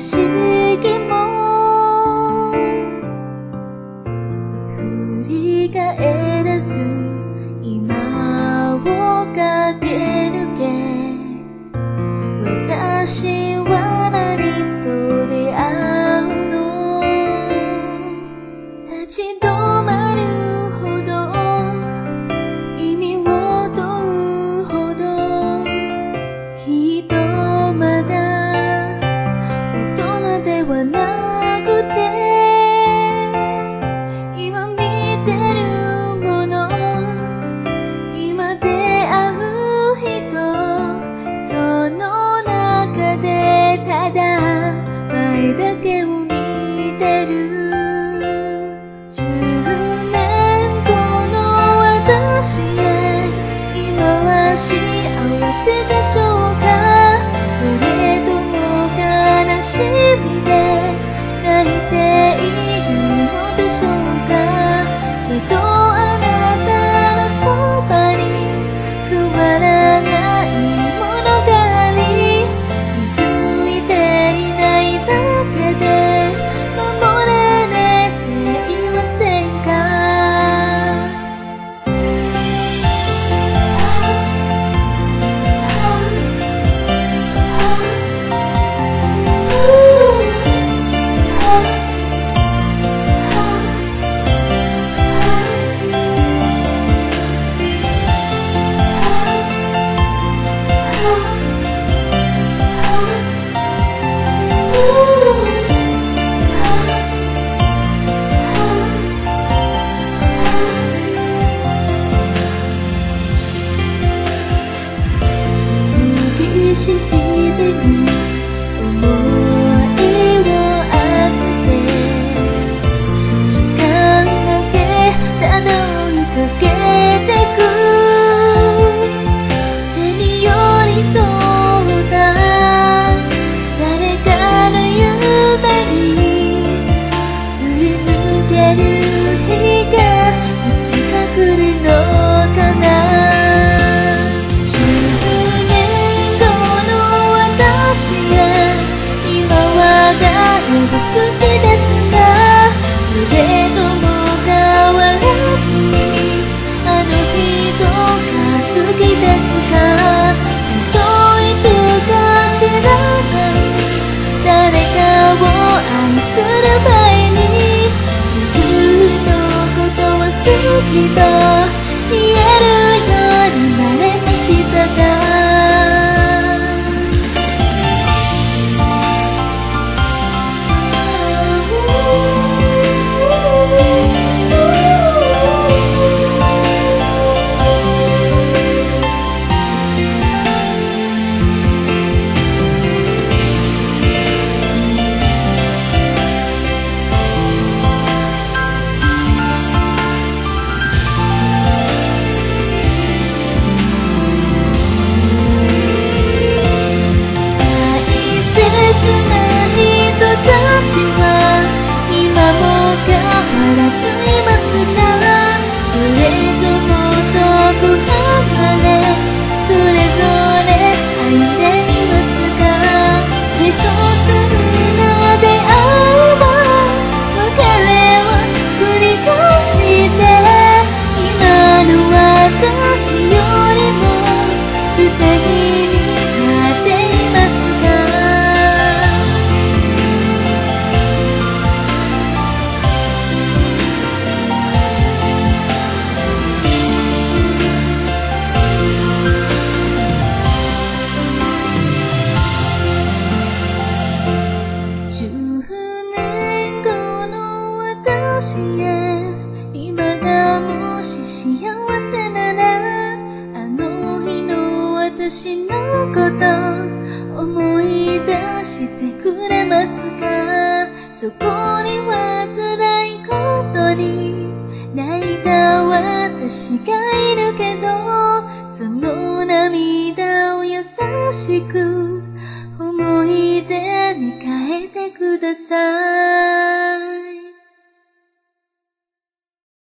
景色も。振り返らず今を駆け抜け。私は she 心一辈好きですがそれとも変わらずにあの人が好きですがっといつか知らない誰かを愛する前に自分のことを好きと言える but that's 今がもし幸せならあの日の私のこと思い出してくれますか？そこには辛いことに泣いた私がいるけどその涙を優しく思い出に変えてください。